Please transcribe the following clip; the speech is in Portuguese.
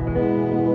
Música